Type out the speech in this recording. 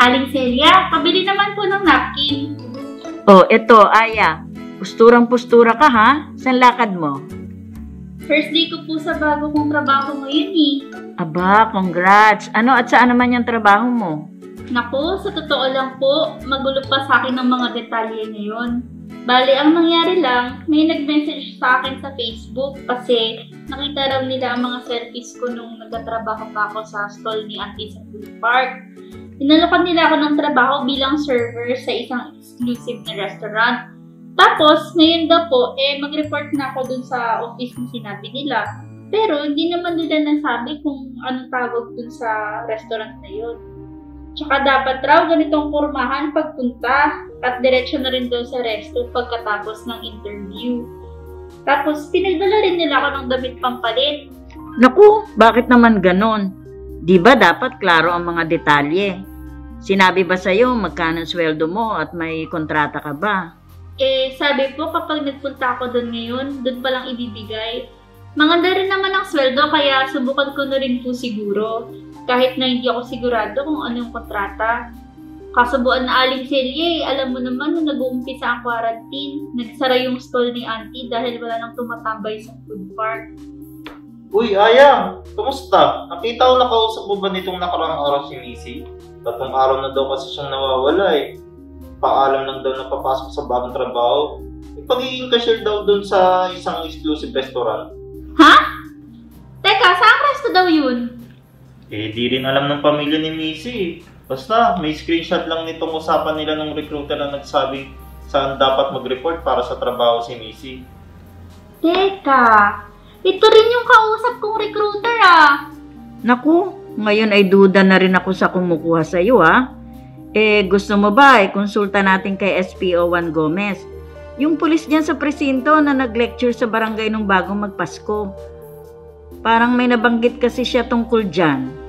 Aling Celia, pabili naman po ng napkin. Oh, eto, Aya. Pusturang-pustura ka ha? San lakad mo? First day ko po sa bago kong trabaho ngayon eh. Aba, congrats. Ano at saan naman yung trabaho mo? Naku, sa totoo lang po, magulo pa sa akin ng mga detalye ngayon. Bali, ang nangyari lang, may nag-message sa akin sa Facebook kasi nakita raw nila ang mga selfies ko nung nagtatrabaho pa ako sa stall ni Auntie sa food park. Inalokan nila ako ng trabaho bilang server sa isang exclusive na restaurant. Tapos, ngayon daw po, eh, mag-report na ako dun sa office na sinabi nila. Pero, hindi naman nila nasabi kung anong tawag dun sa restaurant na yun. Tsaka dapat raw ganitong kurmahan pagpunta at diretso na rin daw sa resto pagkatapos ng interview. Tapos, pinagdala rin nila ako ng damit pampalit. Naku, bakit naman ganon? Di ba dapat klaro ang mga detalye? Sinabi ba sa'yo magkano sweldo mo at may kontrata ka ba? Eh, sabi po kapag nagpunta ako doon ngayon, doon pa lang ibibigay. Maganda rin naman ang sweldo kaya subukan ko na rin po siguro. Kahit na hindi ako sigurado kung ano yung kontrata. Kasabuan na aling selye, alam mo naman nung nag-uumpisa ang quarantine, nagsara yung stall ni auntie dahil wala nang tumatambay sa food park. Uy, Aya! Kumusta? Nakita ko nakausap mo ba nitong nakaraang araw si Missy? Tatlong araw na daw kasi siyang nawawala eh. Paalam lang daw na papasok sa bagong trabaho. May pagiging cashier daw dun sa isang exclusive restaurant. Ha? Teka, saan resto daw yun? Eh, di rin alam ng pamilya ni Missy. Basta, may screenshot lang nitong usapan nila ng recruiter na nagsabi saan dapat mag-report para sa trabaho si Missy. Teka, ito rin yung kausap kong recruiter ah. Naku, ngayon ay duda na rin ako sa kumukuha sa iyo ha. Eh, gusto mo ba i-konsulta natin kay SPO1 Gomez? Yung pulis diyan sa presinto na nag-lecture sa barangay nung bagong magpasko. Parang may nabanggit kasi siya tungkol dyan.